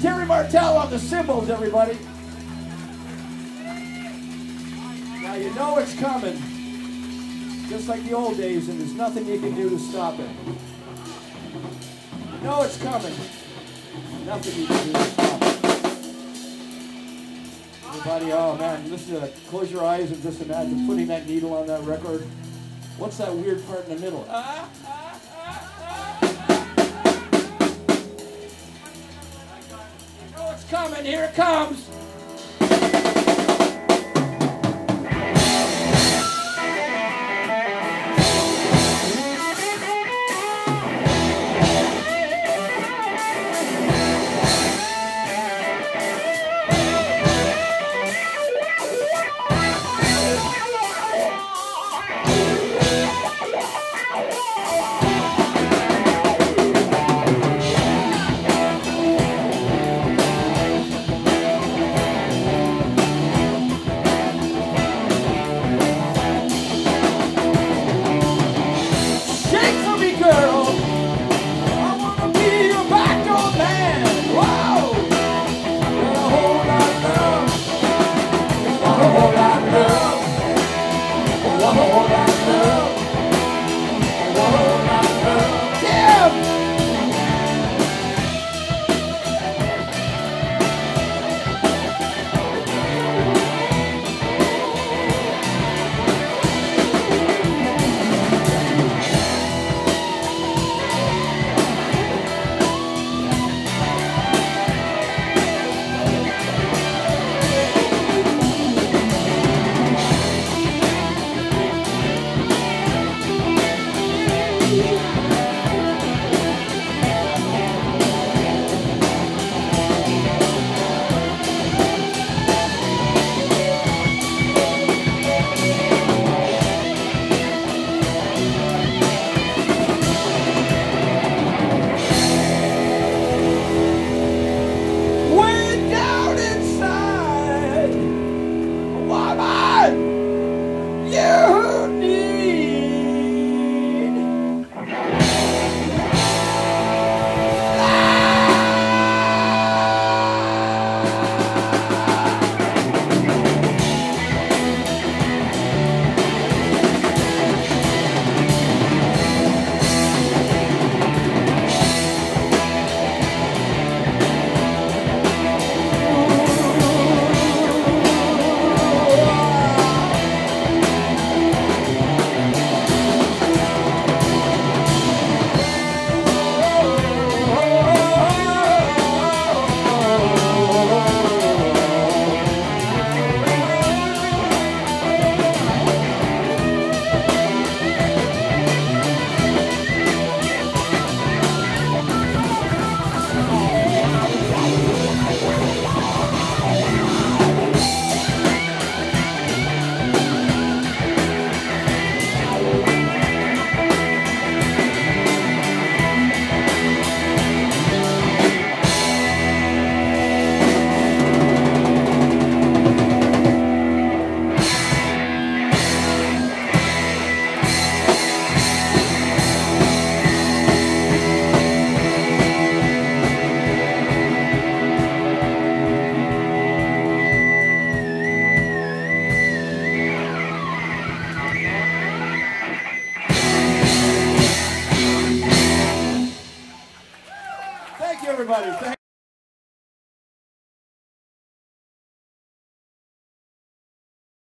Terry Martell on the cymbals, everybody. Now you know it's coming. Just like the old days, and there's nothing you can do to stop it. You know it's coming. Nothing you can do to stop it. Everybody, oh man, listen to. Uh, close your eyes and just imagine putting that needle on that record. What's that weird part in the middle? Ah, ah, ah, I know it's coming. Here it comes. Everybody. Thank